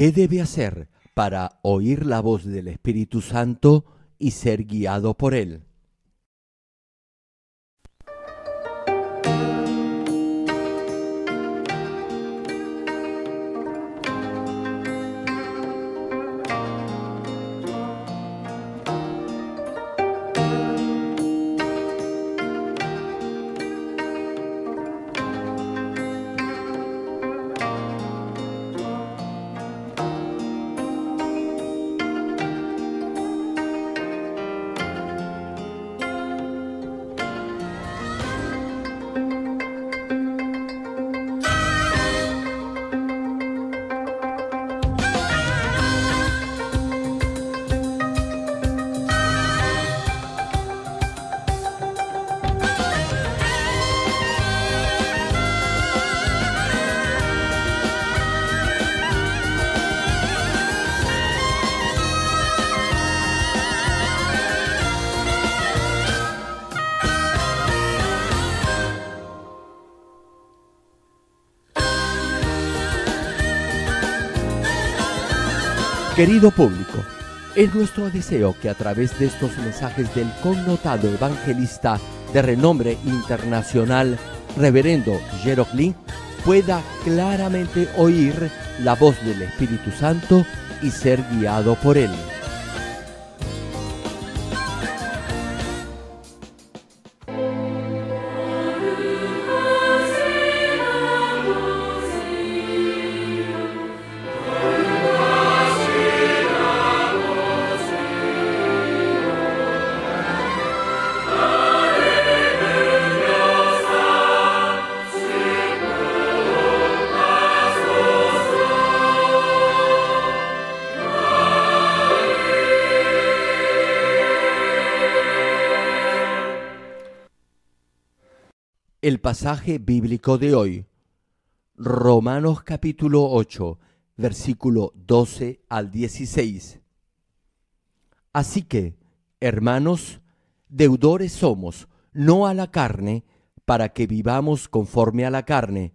¿Qué debe hacer para oír la voz del Espíritu Santo y ser guiado por él? Querido público, es nuestro deseo que a través de estos mensajes del connotado evangelista de renombre internacional, reverendo Jeroclin, pueda claramente oír la voz del Espíritu Santo y ser guiado por él. El pasaje bíblico de hoy, Romanos capítulo 8, versículo 12 al 16. Así que, hermanos, deudores somos, no a la carne, para que vivamos conforme a la carne,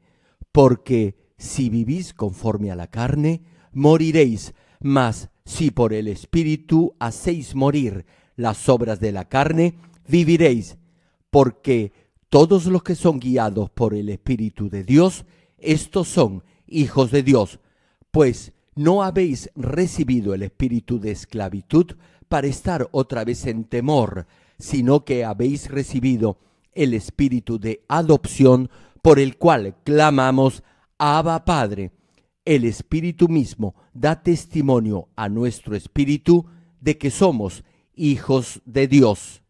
porque si vivís conforme a la carne, moriréis, mas si por el Espíritu hacéis morir las obras de la carne, viviréis, porque todos los que son guiados por el Espíritu de Dios, estos son hijos de Dios, pues no habéis recibido el espíritu de esclavitud para estar otra vez en temor, sino que habéis recibido el espíritu de adopción por el cual clamamos, Abba Padre. El espíritu mismo da testimonio a nuestro espíritu de que somos hijos de Dios.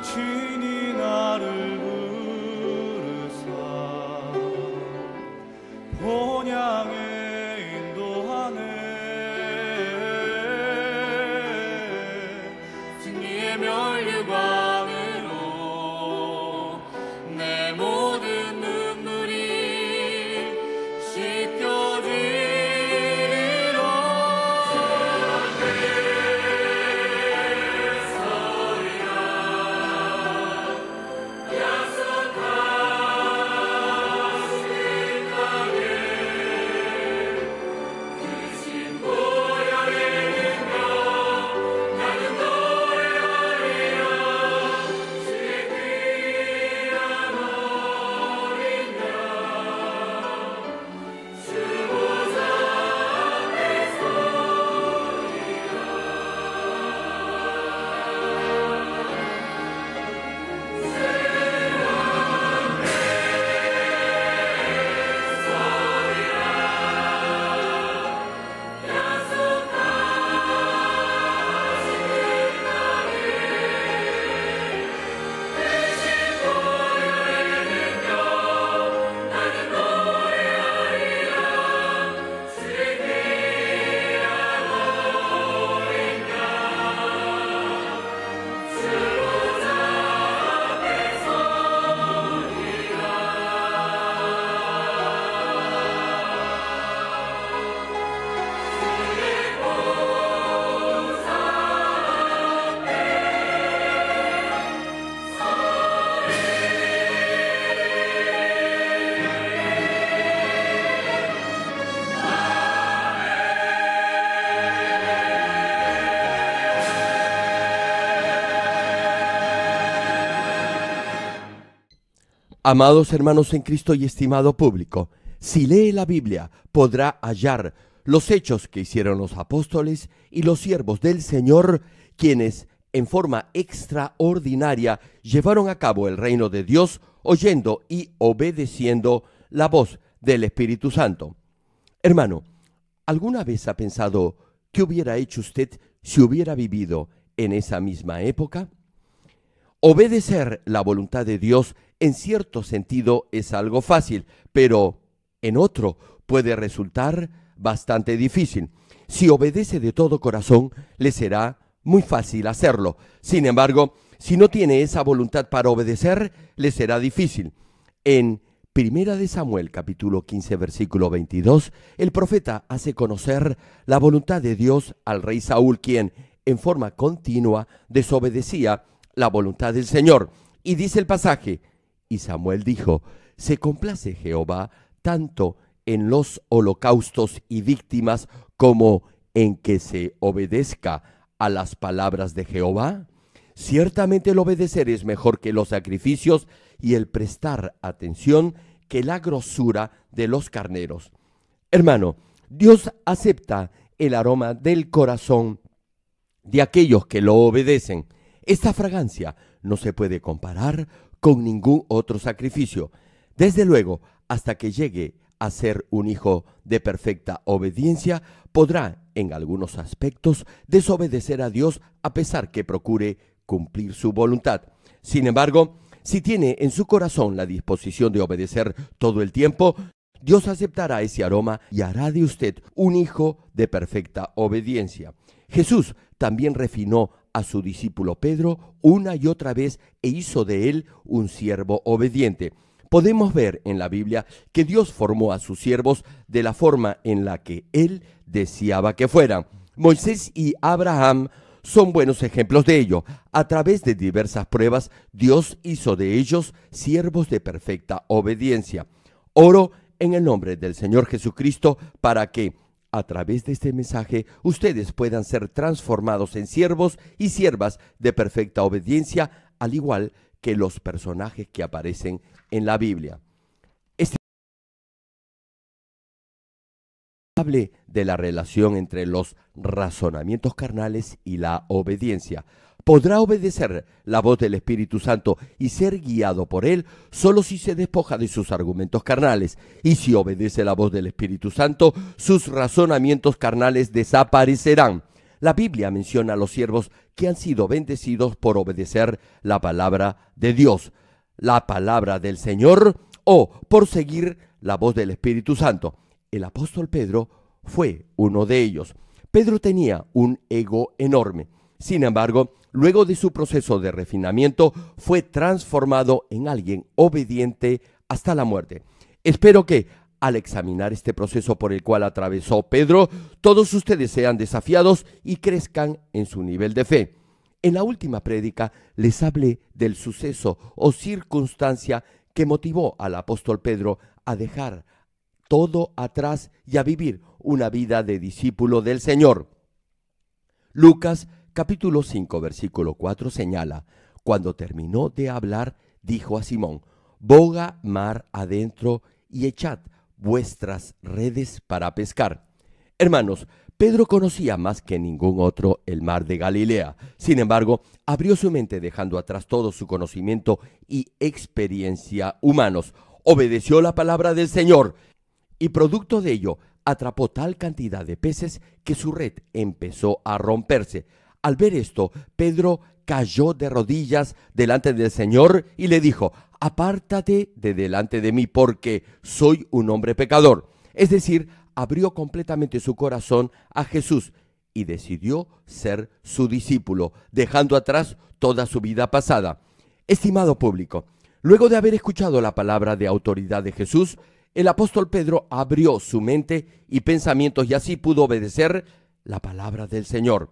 去 Amados hermanos en Cristo y estimado público, si lee la Biblia podrá hallar los hechos que hicieron los apóstoles y los siervos del Señor, quienes en forma extraordinaria llevaron a cabo el reino de Dios oyendo y obedeciendo la voz del Espíritu Santo. Hermano, ¿alguna vez ha pensado qué hubiera hecho usted si hubiera vivido en esa misma época? Obedecer la voluntad de Dios en cierto sentido es algo fácil, pero en otro puede resultar bastante difícil. Si obedece de todo corazón, le será muy fácil hacerlo. Sin embargo, si no tiene esa voluntad para obedecer, le será difícil. En Primera de Samuel capítulo 15 versículo 22, el profeta hace conocer la voluntad de Dios al rey Saúl, quien en forma continua desobedecía la voluntad del Señor. Y dice el pasaje, y Samuel dijo, se complace Jehová tanto en los holocaustos y víctimas como en que se obedezca a las palabras de Jehová. Ciertamente el obedecer es mejor que los sacrificios y el prestar atención que la grosura de los carneros. Hermano, Dios acepta el aroma del corazón de aquellos que lo obedecen. Esta fragancia no se puede comparar con ningún otro sacrificio. Desde luego, hasta que llegue a ser un hijo de perfecta obediencia, podrá, en algunos aspectos, desobedecer a Dios a pesar que procure cumplir su voluntad. Sin embargo, si tiene en su corazón la disposición de obedecer todo el tiempo, Dios aceptará ese aroma y hará de usted un hijo de perfecta obediencia. Jesús también refinó a su discípulo Pedro una y otra vez e hizo de él un siervo obediente. Podemos ver en la Biblia que Dios formó a sus siervos de la forma en la que él deseaba que fueran. Moisés y Abraham son buenos ejemplos de ello. A través de diversas pruebas, Dios hizo de ellos siervos de perfecta obediencia. Oro en el nombre del Señor Jesucristo para que a través de este mensaje ustedes puedan ser transformados en siervos y siervas de perfecta obediencia, al igual que los personajes que aparecen en la Biblia. Este hable de la relación entre los razonamientos carnales y la obediencia. Podrá obedecer la voz del Espíritu Santo y ser guiado por él solo si se despoja de sus argumentos carnales. Y si obedece la voz del Espíritu Santo, sus razonamientos carnales desaparecerán. La Biblia menciona a los siervos que han sido bendecidos por obedecer la palabra de Dios, la palabra del Señor o por seguir la voz del Espíritu Santo. El apóstol Pedro fue uno de ellos. Pedro tenía un ego enorme. Sin embargo, luego de su proceso de refinamiento, fue transformado en alguien obediente hasta la muerte. Espero que, al examinar este proceso por el cual atravesó Pedro, todos ustedes sean desafiados y crezcan en su nivel de fe. En la última prédica les hablé del suceso o circunstancia que motivó al apóstol Pedro a dejar todo atrás y a vivir una vida de discípulo del Señor. Lucas capítulo 5 versículo 4 señala, cuando terminó de hablar, dijo a Simón, boga mar adentro y echad vuestras redes para pescar. Hermanos, Pedro conocía más que ningún otro el mar de Galilea. Sin embargo, abrió su mente dejando atrás todo su conocimiento y experiencia humanos. Obedeció la palabra del Señor y producto de ello atrapó tal cantidad de peces que su red empezó a romperse. Al ver esto, Pedro cayó de rodillas delante del Señor y le dijo, apártate de delante de mí porque soy un hombre pecador. Es decir, abrió completamente su corazón a Jesús y decidió ser su discípulo, dejando atrás toda su vida pasada. Estimado público, luego de haber escuchado la palabra de autoridad de Jesús, el apóstol Pedro abrió su mente y pensamientos y así pudo obedecer la palabra del Señor.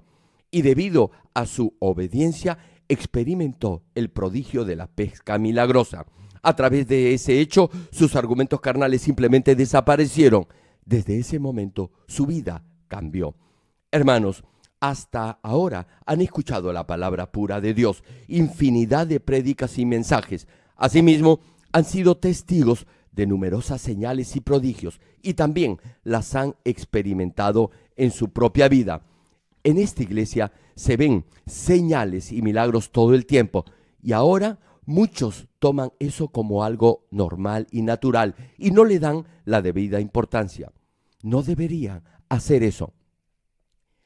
Y debido a su obediencia, experimentó el prodigio de la pesca milagrosa. A través de ese hecho, sus argumentos carnales simplemente desaparecieron. Desde ese momento su vida cambió. Hermanos, hasta ahora han escuchado la palabra pura de Dios, infinidad de prédicas y mensajes. Asimismo, han sido testigos de numerosas señales y prodigios y también las han experimentado en su propia vida. En esta iglesia se ven señales y milagros todo el tiempo y ahora muchos toman eso como algo normal y natural y no le dan la debida importancia no deberían hacer eso.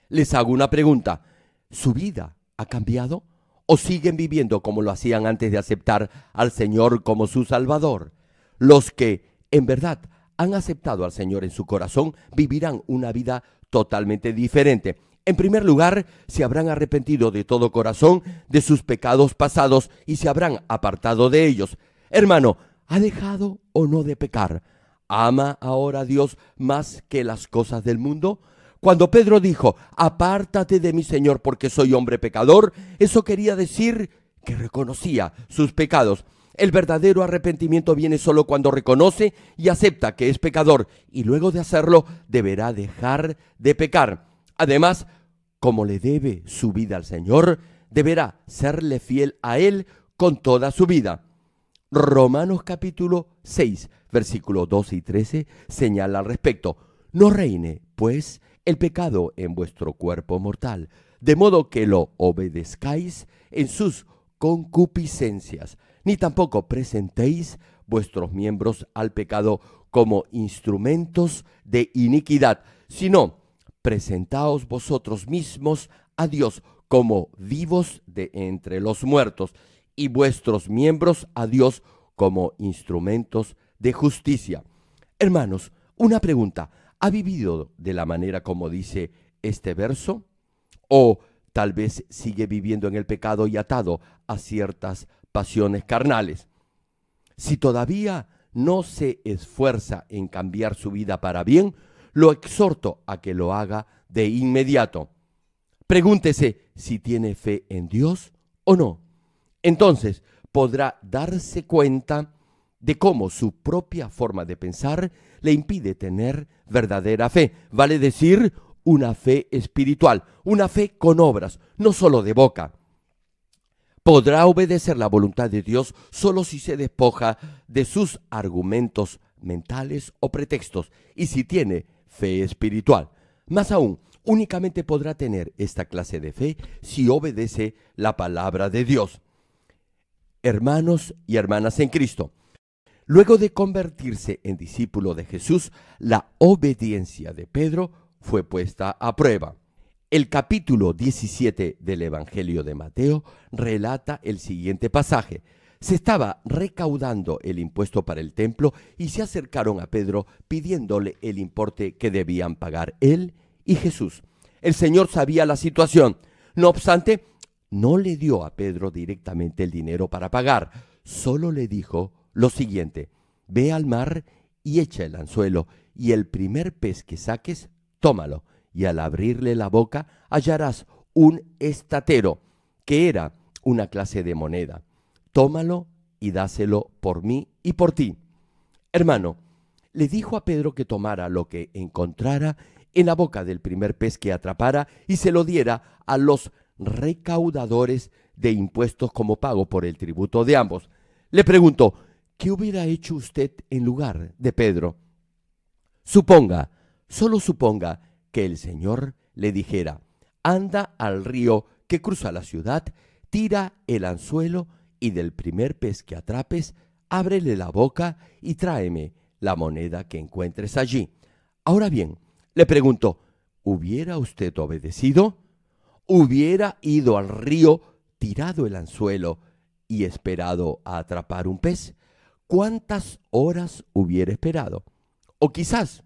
Les hago una pregunta. ¿Su vida ha cambiado? ¿O siguen viviendo como lo hacían antes de aceptar al Señor como su Salvador? Los que, en verdad, han aceptado al Señor en su corazón vivirán una vida totalmente diferente. En primer lugar, se habrán arrepentido de todo corazón de sus pecados pasados y se habrán apartado de ellos. Hermano, ¿ha dejado o no de pecar? ¿Ama ahora a Dios más que las cosas del mundo? Cuando Pedro dijo, apártate de mi Señor porque soy hombre pecador, eso quería decir que reconocía sus pecados. El verdadero arrepentimiento viene solo cuando reconoce y acepta que es pecador y luego de hacerlo deberá dejar de pecar. Además, como le debe su vida al Señor, deberá serle fiel a Él con toda su vida. Romanos capítulo 6, versículos 12 y 13 señala al respecto, no reine, pues, el pecado en vuestro cuerpo mortal, de modo que lo obedezcáis en sus concupiscencias, ni tampoco presentéis vuestros miembros al pecado como instrumentos de iniquidad, sino presentaos vosotros mismos a Dios como vivos de entre los muertos, y vuestros miembros a Dios como instrumentos de justicia. Hermanos, una pregunta. ¿Ha vivido de la manera como dice este verso? ¿O tal vez sigue viviendo en el pecado y atado a ciertas pasiones carnales? Si todavía no se esfuerza en cambiar su vida para bien, lo exhorto a que lo haga de inmediato. Pregúntese si tiene fe en Dios o no entonces podrá darse cuenta de cómo su propia forma de pensar le impide tener verdadera fe, vale decir, una fe espiritual, una fe con obras, no solo de boca. Podrá obedecer la voluntad de Dios solo si se despoja de sus argumentos mentales o pretextos y si tiene fe espiritual. Más aún, únicamente podrá tener esta clase de fe si obedece la palabra de Dios hermanos y hermanas en Cristo. Luego de convertirse en discípulo de Jesús, la obediencia de Pedro fue puesta a prueba. El capítulo 17 del Evangelio de Mateo relata el siguiente pasaje. Se estaba recaudando el impuesto para el templo y se acercaron a Pedro pidiéndole el importe que debían pagar él y Jesús. El Señor sabía la situación. No obstante, no le dio a Pedro directamente el dinero para pagar, solo le dijo lo siguiente, ve al mar y echa el anzuelo, y el primer pez que saques, tómalo y al abrirle la boca hallarás un estatero, que era una clase de moneda. Tómalo y dáselo por mí y por ti. Hermano, le dijo a Pedro que tomara lo que encontrara en la boca del primer pez que atrapara y se lo diera a los recaudadores de impuestos como pago por el tributo de ambos. Le preguntó, ¿qué hubiera hecho usted en lugar de Pedro? Suponga, solo suponga que el Señor le dijera, anda al río que cruza la ciudad, tira el anzuelo y del primer pez que atrapes, ábrele la boca y tráeme la moneda que encuentres allí. Ahora bien, le pregunto, ¿hubiera usted obedecido? ¿Hubiera ido al río, tirado el anzuelo y esperado a atrapar un pez? ¿Cuántas horas hubiera esperado? O quizás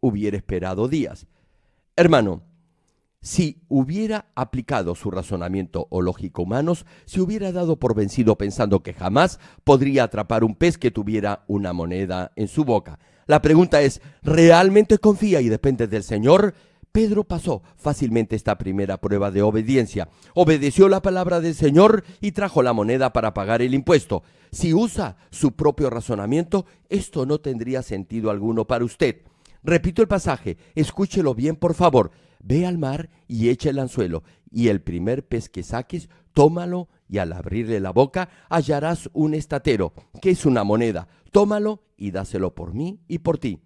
hubiera esperado días. Hermano, si hubiera aplicado su razonamiento o lógica humanos, se hubiera dado por vencido pensando que jamás podría atrapar un pez que tuviera una moneda en su boca. La pregunta es, ¿realmente confía y depende del Señor? Pedro pasó fácilmente esta primera prueba de obediencia. Obedeció la palabra del Señor y trajo la moneda para pagar el impuesto. Si usa su propio razonamiento, esto no tendría sentido alguno para usted. Repito el pasaje, escúchelo bien por favor. Ve al mar y echa el anzuelo, y el primer pez que saques, tómalo, y al abrirle la boca hallarás un estatero, que es una moneda. Tómalo y dáselo por mí y por ti.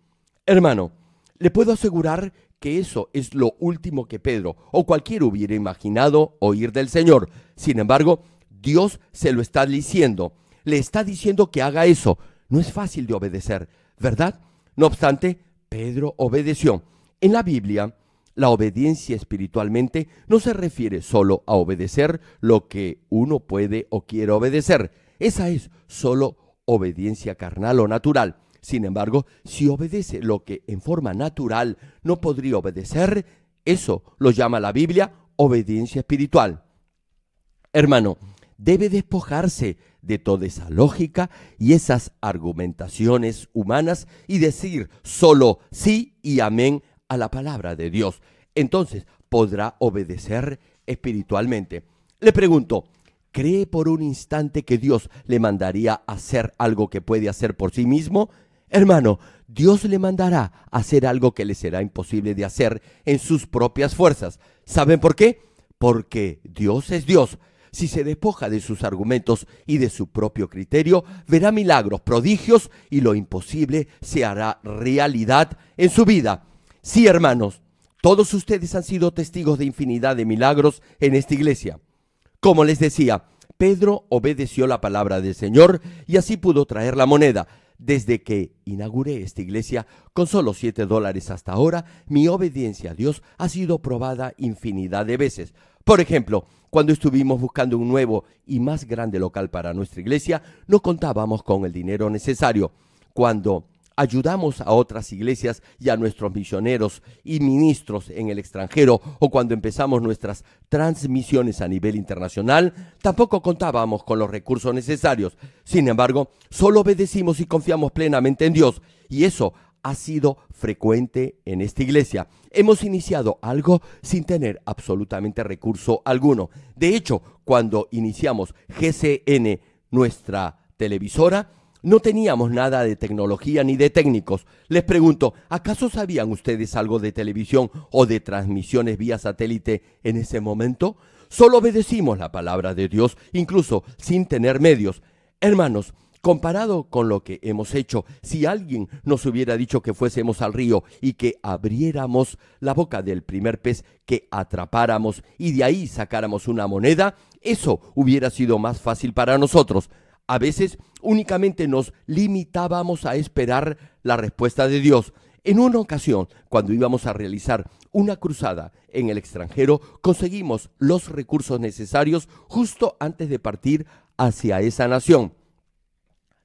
Hermano, le puedo asegurar que eso es lo último que Pedro o cualquiera hubiera imaginado oír del Señor. Sin embargo, Dios se lo está diciendo. Le está diciendo que haga eso. No es fácil de obedecer, ¿verdad? No obstante, Pedro obedeció. En la Biblia, la obediencia espiritualmente no se refiere solo a obedecer lo que uno puede o quiere obedecer. Esa es solo obediencia carnal o natural. Sin embargo, si obedece lo que en forma natural no podría obedecer, eso lo llama la Biblia obediencia espiritual. Hermano, debe despojarse de toda esa lógica y esas argumentaciones humanas y decir solo sí y amén a la palabra de Dios. Entonces podrá obedecer espiritualmente. Le pregunto, ¿cree por un instante que Dios le mandaría hacer algo que puede hacer por sí mismo? Hermano, Dios le mandará hacer algo que le será imposible de hacer en sus propias fuerzas. ¿Saben por qué? Porque Dios es Dios si se despoja de sus argumentos y de su propio criterio, verá milagros, prodigios y lo imposible se hará realidad en su vida. Sí, hermanos, todos ustedes han sido testigos de infinidad de milagros en esta iglesia. Como les decía, Pedro obedeció la palabra del Señor y así pudo traer la moneda. Desde que inauguré esta iglesia con solo siete dólares hasta ahora, mi obediencia a Dios ha sido probada infinidad de veces. Por ejemplo, cuando estuvimos buscando un nuevo y más grande local para nuestra iglesia, no contábamos con el dinero necesario. Cuando ayudamos a otras iglesias y a nuestros misioneros y ministros en el extranjero o cuando empezamos nuestras transmisiones a nivel internacional, tampoco contábamos con los recursos necesarios. Sin embargo, solo obedecimos y confiamos plenamente en Dios y eso ha sido frecuente en esta iglesia. Hemos iniciado algo sin tener absolutamente recurso alguno. De hecho, cuando iniciamos GCN, nuestra televisora, no teníamos nada de tecnología ni de técnicos. Les pregunto, ¿acaso sabían ustedes algo de televisión o de transmisiones vía satélite en ese momento? Solo obedecimos la palabra de Dios, incluso sin tener medios. Hermanos, Comparado con lo que hemos hecho, si alguien nos hubiera dicho que fuésemos al río y que abriéramos la boca del primer pez que atrapáramos y de ahí sacáramos una moneda, eso hubiera sido más fácil para nosotros. A veces únicamente nos limitábamos a esperar la respuesta de Dios. En una ocasión, cuando íbamos a realizar una cruzada en el extranjero, conseguimos los recursos necesarios justo antes de partir hacia esa nación.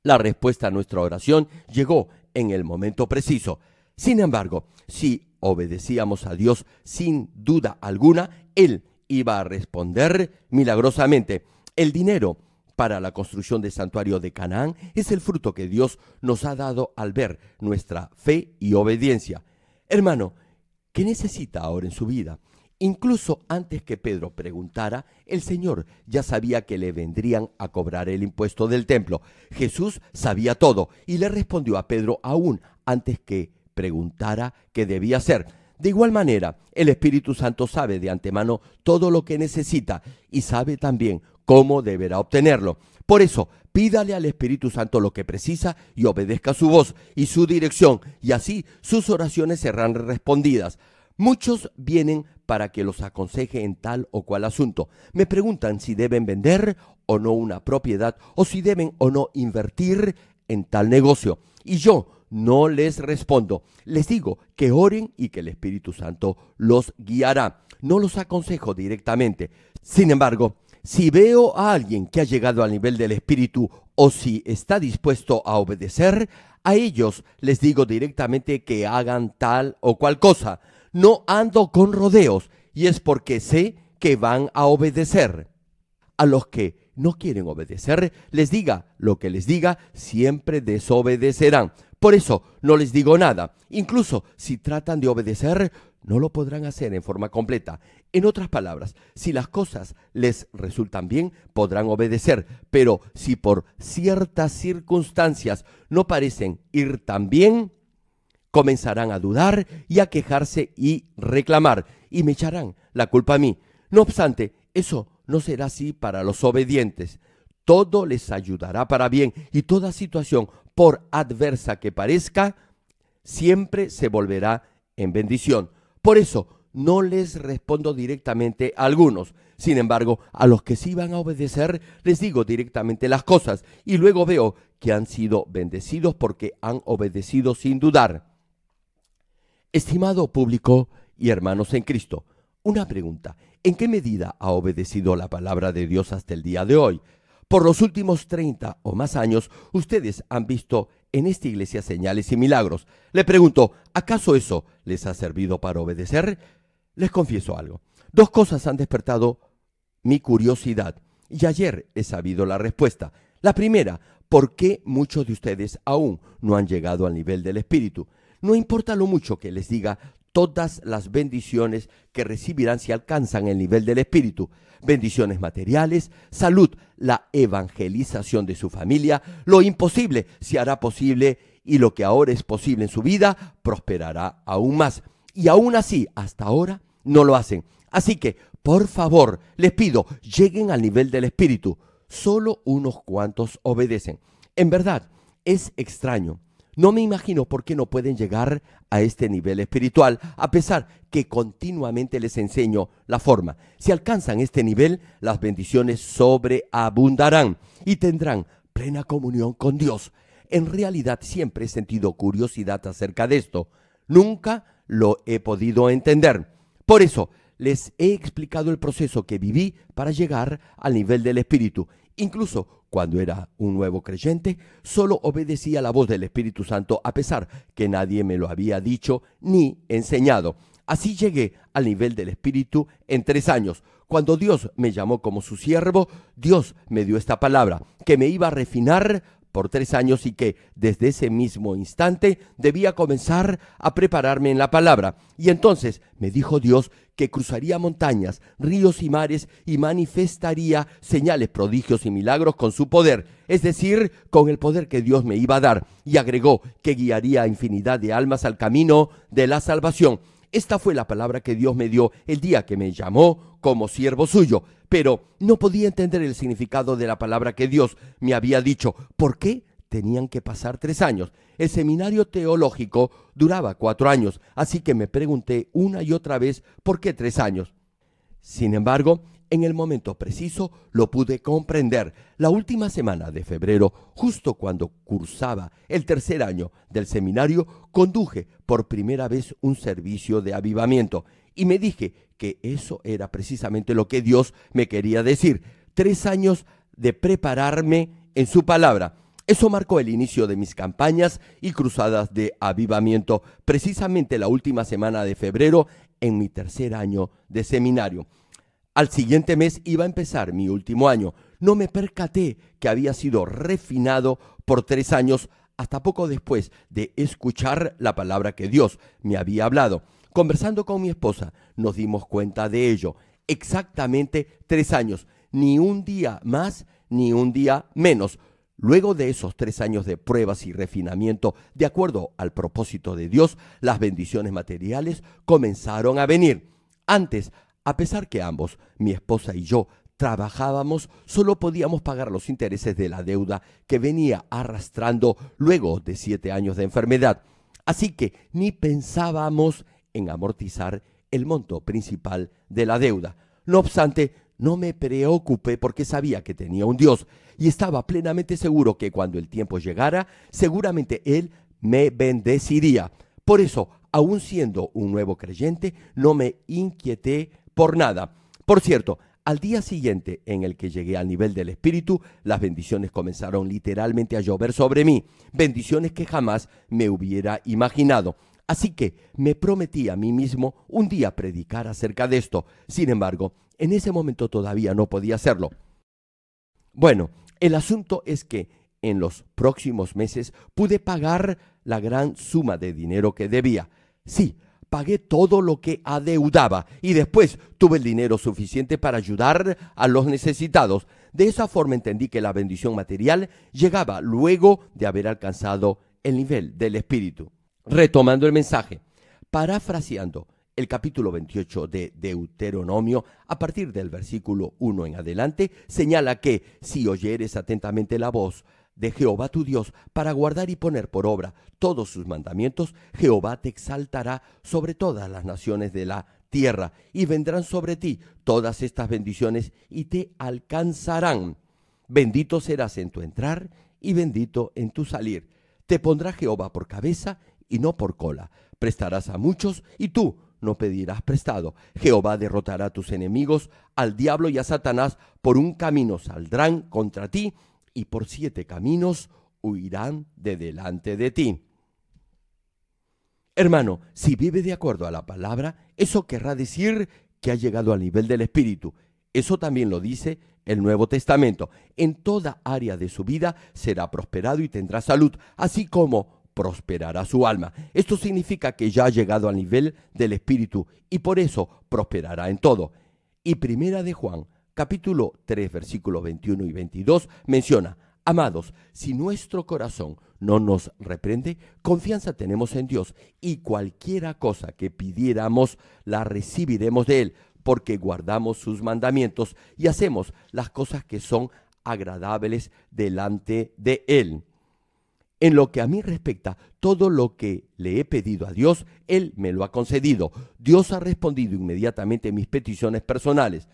La respuesta a nuestra oración llegó en el momento preciso. Sin embargo, si obedecíamos a Dios sin duda alguna, Él iba a responder milagrosamente. El dinero para la construcción del santuario de Canaán es el fruto que Dios nos ha dado al ver nuestra fe y obediencia. Hermano, ¿qué necesita ahora en su vida? Incluso antes que Pedro preguntara, el Señor ya sabía que le vendrían a cobrar el impuesto del templo. Jesús sabía todo y le respondió a Pedro aún antes que preguntara qué debía hacer. De igual manera, el Espíritu Santo sabe de antemano todo lo que necesita y sabe también cómo deberá obtenerlo. Por eso, pídale al Espíritu Santo lo que precisa y obedezca su voz y su dirección, y así sus oraciones serán respondidas. Muchos vienen para que los aconseje en tal o cual asunto. Me preguntan si deben vender o no una propiedad o si deben o no invertir en tal negocio. Y yo no les respondo. Les digo que oren y que el Espíritu Santo los guiará. No los aconsejo directamente. Sin embargo, si veo a alguien que ha llegado al nivel del Espíritu o si está dispuesto a obedecer, a ellos les digo directamente que hagan tal o cual cosa no ando con rodeos y es porque sé que van a obedecer. A los que no quieren obedecer, les diga lo que les diga, siempre desobedecerán. Por eso no les digo nada. Incluso si tratan de obedecer, no lo podrán hacer en forma completa. En otras palabras, si las cosas les resultan bien, podrán obedecer, pero si por ciertas circunstancias no parecen ir tan bien, comenzarán a dudar y a quejarse y reclamar, y me echarán la culpa a mí. No obstante, eso no será así para los obedientes. Todo les ayudará para bien y toda situación, por adversa que parezca, siempre se volverá en bendición. Por eso, no les respondo directamente a algunos. Sin embargo, a los que sí van a obedecer, les digo directamente las cosas y luego veo que han sido bendecidos porque han obedecido sin dudar. Estimado público y hermanos en Cristo, una pregunta. ¿En qué medida ha obedecido la palabra de Dios hasta el día de hoy? Por los últimos 30 o más años, ustedes han visto en esta iglesia señales y milagros. Le pregunto, ¿acaso eso les ha servido para obedecer? Les confieso algo. Dos cosas han despertado mi curiosidad y ayer he sabido la respuesta. La primera, ¿por qué muchos de ustedes aún no han llegado al nivel del Espíritu? No importa lo mucho que les diga todas las bendiciones que recibirán si alcanzan el nivel del Espíritu. Bendiciones materiales, salud, la evangelización de su familia, lo imposible se hará posible y lo que ahora es posible en su vida prosperará aún más. Y aún así, hasta ahora, no lo hacen. Así que, por favor, les pido, lleguen al nivel del Espíritu. Solo unos cuantos obedecen. En verdad, es extraño no me imagino por qué no pueden llegar a este nivel espiritual, a pesar que continuamente les enseño la forma. Si alcanzan este nivel, las bendiciones sobreabundarán y tendrán plena comunión con Dios. En realidad siempre he sentido curiosidad acerca de esto. Nunca lo he podido entender. Por eso les he explicado el proceso que viví para llegar al nivel del Espíritu. Incluso cuando era un nuevo creyente, solo obedecía la voz del Espíritu Santo a pesar que nadie me lo había dicho ni enseñado. Así llegué al nivel del Espíritu en tres años. Cuando Dios me llamó como su siervo, Dios me dio esta palabra, que me iba a refinar por tres años y que desde ese mismo instante debía comenzar a prepararme en la palabra. Y entonces me dijo Dios que cruzaría montañas, ríos y mares y manifestaría señales, prodigios y milagros con su poder, es decir, con el poder que Dios me iba a dar. Y agregó que guiaría a infinidad de almas al camino de la salvación. Esta fue la palabra que Dios me dio el día que me llamó como siervo suyo, pero no podía entender el significado de la palabra que Dios me había dicho. ¿Por qué tenían que pasar tres años? El seminario teológico duraba cuatro años, así que me pregunté una y otra vez por qué tres años. Sin embargo, En el momento preciso lo pude comprender. La última semana de febrero, justo cuando cursaba el tercer año del seminario, conduje por primera vez un servicio de avivamiento y me dije que eso era precisamente lo que Dios me quería decir. Tres años de prepararme en su palabra. Eso marcó el inicio de mis campañas y cruzadas de avivamiento, precisamente la última semana de febrero en mi tercer año de seminario. Al siguiente mes iba a empezar mi último año. No me percaté que había sido refinado por tres años hasta poco después de escuchar la palabra que Dios me había hablado. Conversando con mi esposa, nos dimos cuenta de ello. Exactamente tres años, ni un día más ni un día menos. Luego de esos tres años de pruebas y refinamiento, de acuerdo al propósito de Dios, las bendiciones materiales comenzaron a venir. Antes, a pesar que ambos, mi esposa y yo, trabajábamos, solo podíamos pagar los intereses de la deuda que venía arrastrando luego de siete años de enfermedad. Así que ni pensábamos en amortizar el monto principal de la deuda. No obstante, no me preocupé porque sabía que tenía un Dios y estaba plenamente seguro que cuando el tiempo llegara, seguramente Él me bendeciría. Por eso, aun siendo un nuevo creyente, no me inquieté por nada. Por cierto, al día siguiente en el que llegué al nivel del Espíritu, las bendiciones comenzaron literalmente a llover sobre mí, bendiciones que jamás me hubiera imaginado. Así que me prometí a mí mismo un día predicar acerca de esto. Sin embargo, en ese momento todavía no podía hacerlo. Bueno, el asunto es que en los próximos meses pude pagar la gran suma de dinero que debía. Sí, pagué todo lo que adeudaba y después tuve el dinero suficiente para ayudar a los necesitados. De esa forma entendí que la bendición material llegaba luego de haber alcanzado el nivel del espíritu. Retomando el mensaje, parafraseando el capítulo 28 de Deuteronomio, a partir del versículo 1 en adelante, señala que si oyeres atentamente la voz de Jehová tu Dios para guardar y poner por obra todos sus mandamientos, Jehová te exaltará sobre todas las naciones de la tierra y vendrán sobre ti todas estas bendiciones y te alcanzarán. Bendito serás en tu entrar y bendito en tu salir. Te pondrá Jehová por cabeza y no por cola. Prestarás a muchos y tú no pedirás prestado. Jehová derrotará a tus enemigos, al diablo y a Satanás, por un camino saldrán contra ti, y por siete caminos huirán de delante de ti. Hermano, si vive de acuerdo a la palabra, eso querrá decir que ha llegado al nivel del Espíritu. Eso también lo dice el Nuevo Testamento. En toda área de su vida será prosperado y tendrá salud, así como prosperará su alma. Esto significa que ya ha llegado al nivel del Espíritu y por eso prosperará en todo. Y primera de Juan, capítulo 3, versículos 21 y 22, menciona, Amados, si nuestro corazón no nos reprende, confianza tenemos en Dios y cualquiera cosa que pidiéramos la recibiremos de Él, porque guardamos sus mandamientos y hacemos las cosas que son agradables delante de Él. En lo que a mí respecta, todo lo que le he pedido a Dios, Él me lo ha concedido. Dios ha respondido inmediatamente mis peticiones personales.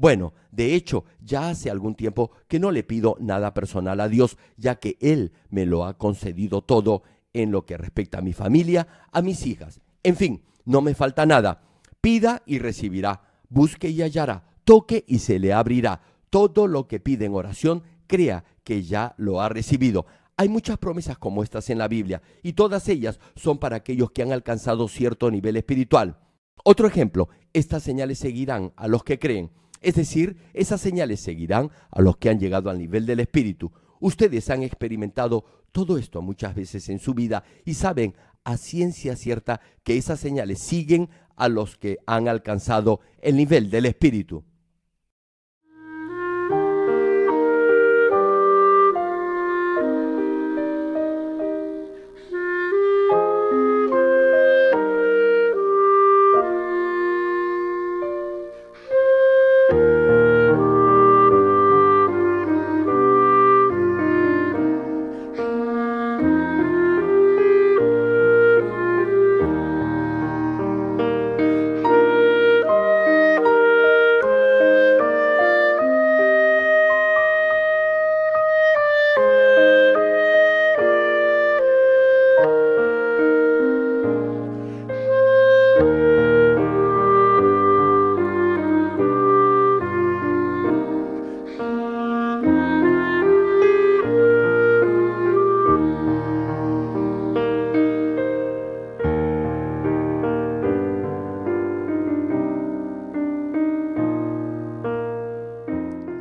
Bueno, de hecho, ya hace algún tiempo que no le pido nada personal a Dios, ya que Él me lo ha concedido todo en lo que respecta a mi familia, a mis hijas. En fin, no me falta nada. Pida y recibirá. Busque y hallará. Toque y se le abrirá. Todo lo que pide en oración, crea que ya lo ha recibido. Hay muchas promesas como estas en la Biblia y todas ellas son para aquellos que han alcanzado cierto nivel espiritual. Otro ejemplo, estas señales seguirán a los que creen. Es decir, esas señales seguirán a los que han llegado al nivel del Espíritu. Ustedes han experimentado todo esto muchas veces en su vida y saben a ciencia cierta que esas señales siguen a los que han alcanzado el nivel del Espíritu.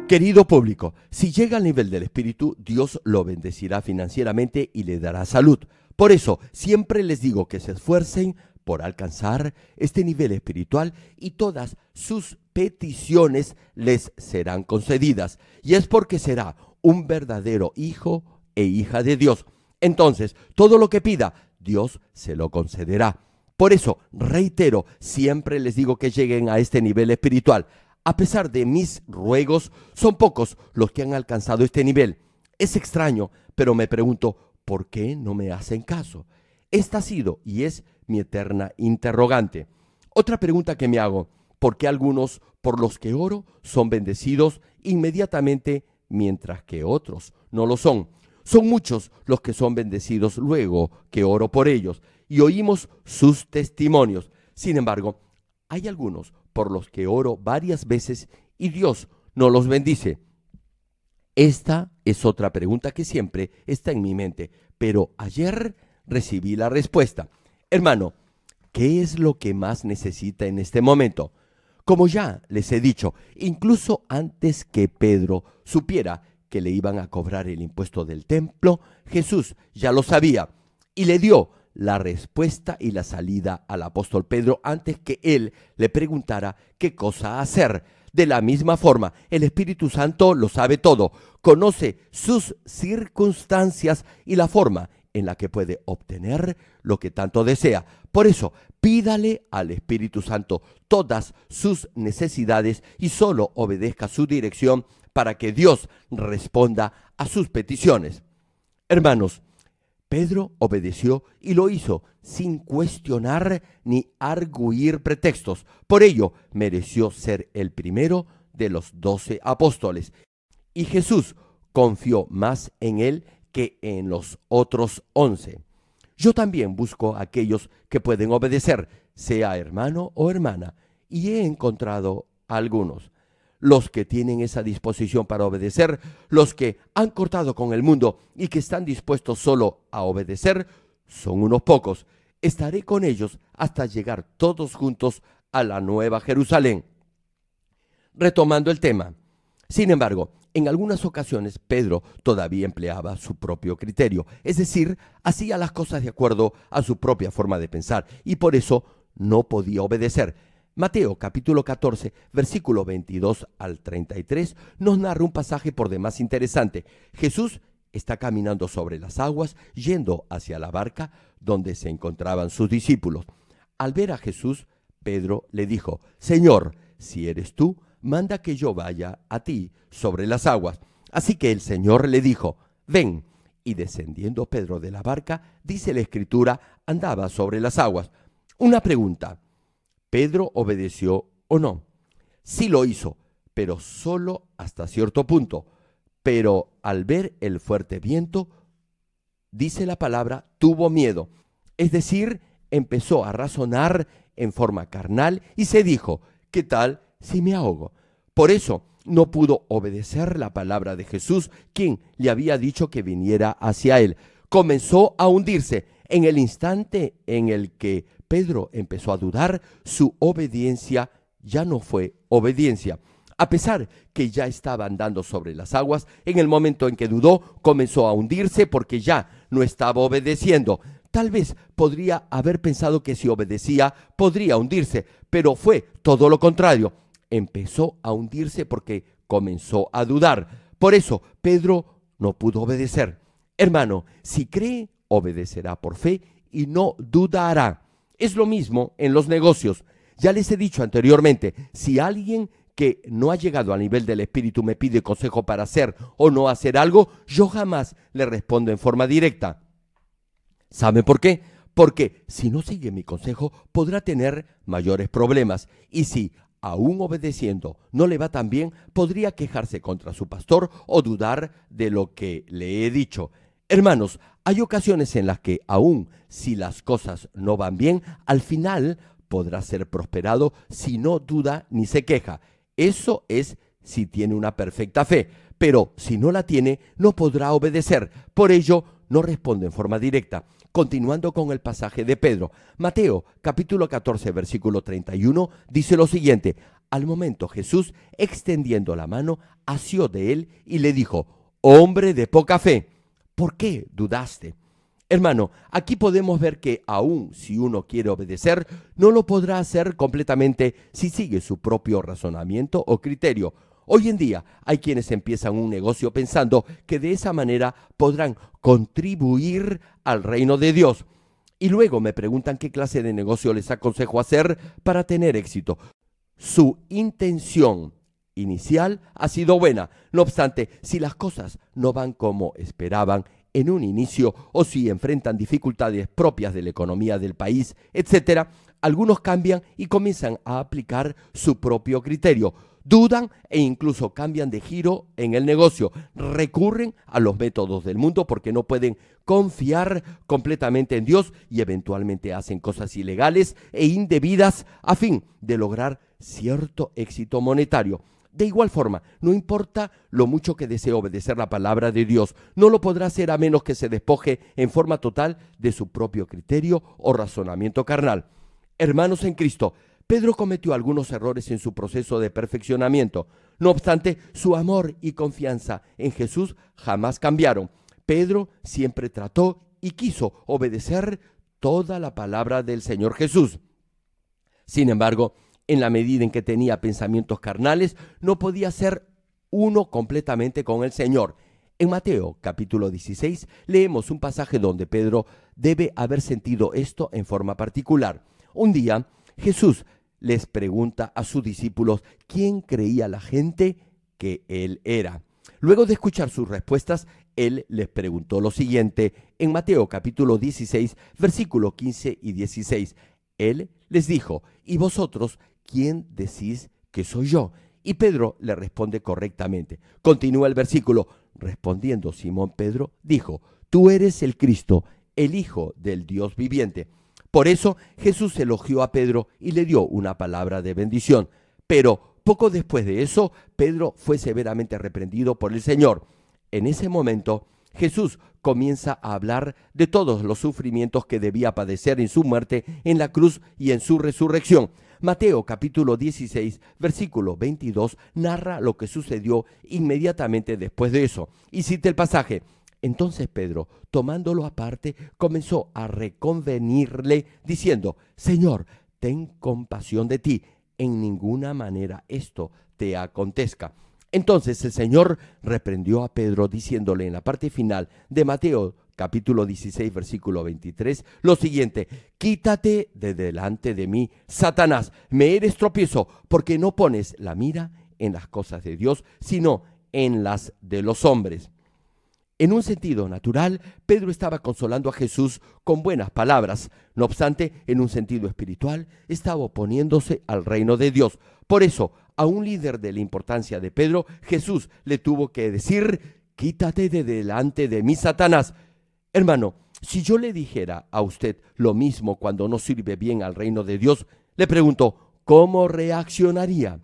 Querido público, si llega al nivel del Espíritu, Dios lo bendecirá financieramente y le dará salud. Por eso, siempre les digo que se esfuercen por alcanzar este nivel espiritual y todas sus peticiones les serán concedidas. Y es porque será un verdadero hijo e hija de Dios. Entonces, todo lo que pida, Dios se lo concederá. Por eso, reitero, siempre les digo que lleguen a este nivel espiritual. A pesar de mis ruegos, son pocos los que han alcanzado este nivel. Es extraño, pero me pregunto, ¿por qué no me hacen caso? Esta ha sido y es mi eterna interrogante. Otra pregunta que me hago, ¿por qué algunos por los que oro son bendecidos inmediatamente mientras que otros no lo son? Son muchos los que son bendecidos luego que oro por ellos y oímos sus testimonios. Sin embargo, hay algunos por los que oro varias veces y Dios no los bendice. Esta es otra pregunta que siempre está en mi mente, pero ayer recibí la respuesta. Hermano, ¿qué es lo que más necesita en este momento? Como ya les he dicho, incluso antes que Pedro supiera que le iban a cobrar el impuesto del templo, Jesús ya lo sabía y le dio la respuesta y la salida al apóstol Pedro antes que él le preguntara qué cosa hacer. De la misma forma, el Espíritu Santo lo sabe todo, conoce sus circunstancias y la forma en la que puede obtener lo que tanto desea. Por eso, pídale al Espíritu Santo todas sus necesidades y solo obedezca su dirección para que Dios responda a sus peticiones. Hermanos, Pedro obedeció y lo hizo sin cuestionar ni arguir pretextos. Por ello, mereció ser el primero de los doce apóstoles. Y Jesús confió más en él que en los otros once. Yo también busco a aquellos que pueden obedecer, sea hermano o hermana, y he encontrado a algunos. Los que tienen esa disposición para obedecer, los que han cortado con el mundo y que están dispuestos solo a obedecer, son unos pocos. Estaré con ellos hasta llegar todos juntos a la nueva Jerusalén. Retomando el tema. Sin embargo, en algunas ocasiones Pedro todavía empleaba su propio criterio, es decir, hacía las cosas de acuerdo a su propia forma de pensar y por eso no podía obedecer. Mateo capítulo 14, versículo 22 al 33 nos narra un pasaje por demás interesante. Jesús está caminando sobre las aguas yendo hacia la barca donde se encontraban sus discípulos. Al ver a Jesús, Pedro le dijo, Señor, si eres tú, manda que yo vaya a ti sobre las aguas. Así que el Señor le dijo, ven. Y descendiendo Pedro de la barca, dice la escritura, andaba sobre las aguas. Una pregunta, ¿Pedro obedeció o no? Sí lo hizo, pero solo hasta cierto punto. Pero al ver el fuerte viento, dice la palabra, tuvo miedo. Es decir, empezó a razonar en forma carnal y se dijo, ¿qué tal si me ahogo? Por eso no pudo obedecer la palabra de Jesús, quien le había dicho que viniera hacia él. Comenzó a hundirse. En el instante en el que Pedro empezó a dudar, su obediencia ya no fue obediencia. A pesar que ya estaba andando sobre las aguas, en el momento en que dudó, comenzó a hundirse porque ya no estaba obedeciendo. Tal vez podría haber pensado que si obedecía podría hundirse, pero fue todo lo contrario empezó a hundirse porque comenzó a dudar. Por eso Pedro no pudo obedecer. Hermano, si cree, obedecerá por fe y no dudará. Es lo mismo en los negocios. Ya les he dicho anteriormente, si alguien que no ha llegado al nivel del espíritu me pide consejo para hacer o no hacer algo, yo jamás le respondo en forma directa. ¿Sabe por qué? Porque si no sigue mi consejo podrá tener mayores problemas. Y si aún obedeciendo, no le va tan bien, podría quejarse contra su pastor o dudar de lo que le he dicho. Hermanos, hay ocasiones en las que aún si las cosas no van bien, al final podrá ser prosperado si no duda ni se queja. Eso es si tiene una perfecta fe, pero si no la tiene, no podrá obedecer. Por ello, no responde en forma directa. Continuando con el pasaje de Pedro, Mateo capítulo 14 versículo 31 dice lo siguiente, Al momento Jesús, extendiendo la mano, asió de él y le dijo, Hombre de poca fe, ¿por qué dudaste? Hermano, aquí podemos ver que aun si uno quiere obedecer, no lo podrá hacer completamente si sigue su propio razonamiento o criterio. Hoy en día hay quienes empiezan un negocio pensando que de esa manera podrán contribuir al reino de Dios. Y luego me preguntan qué clase de negocio les aconsejo hacer para tener éxito. Su intención inicial ha sido buena. No obstante, si las cosas no van como esperaban, en un inicio o si enfrentan dificultades propias de la economía del país, etc., algunos cambian y comienzan a aplicar su propio criterio. Dudan e incluso cambian de giro en el negocio. Recurren a los métodos del mundo porque no pueden confiar completamente en Dios y eventualmente hacen cosas ilegales e indebidas a fin de lograr cierto éxito monetario. De igual forma, no importa lo mucho que desee obedecer la palabra de Dios, no lo podrá hacer a menos que se despoje en forma total de su propio criterio o razonamiento carnal. Hermanos en Cristo, Pedro cometió algunos errores en su proceso de perfeccionamiento. No obstante, su amor y confianza en Jesús jamás cambiaron. Pedro siempre trató y quiso obedecer toda la palabra del Señor Jesús. Sin embargo, en la medida en que tenía pensamientos carnales, no podía ser uno completamente con el Señor. En Mateo capítulo 16 leemos un pasaje donde Pedro debe haber sentido esto en forma particular. Un día Jesús les pregunta a sus discípulos quién creía la gente que él era. Luego de escuchar sus respuestas, él les preguntó lo siguiente en Mateo capítulo 16, versículos 15 y 16. Él les dijo, ¿y vosotros ¿quién decís que soy yo? Y Pedro le responde correctamente. Continúa el versículo. Respondiendo Simón Pedro, dijo, Tú eres el Cristo, el Hijo del Dios viviente. Por eso Jesús elogió a Pedro y le dio una palabra de bendición. Pero poco después de eso, Pedro fue severamente reprendido por el Señor. En ese momento, Jesús comienza a hablar de todos los sufrimientos que debía padecer en su muerte, en la cruz y en su resurrección. Mateo capítulo 16, versículo 22 narra lo que sucedió inmediatamente después de eso. Y cita el pasaje. Entonces Pedro, tomándolo aparte, comenzó a reconvenirle, diciendo, Señor, ten compasión de ti, en ninguna manera esto te acontezca. Entonces el Señor reprendió a Pedro diciéndole en la parte final de Mateo capítulo 16, versículo 23, lo siguiente, quítate de delante de mí, Satanás, me eres tropiezo, porque no pones la mira en las cosas de Dios, sino en las de los hombres. En un sentido natural, Pedro estaba consolando a Jesús con buenas palabras. No obstante, en un sentido espiritual, estaba oponiéndose al reino de Dios. Por eso, a un líder de la importancia de Pedro, Jesús le tuvo que decir, quítate de delante de mí, Satanás. Hermano, si yo le dijera a usted lo mismo cuando no sirve bien al reino de Dios, le pregunto, ¿cómo reaccionaría?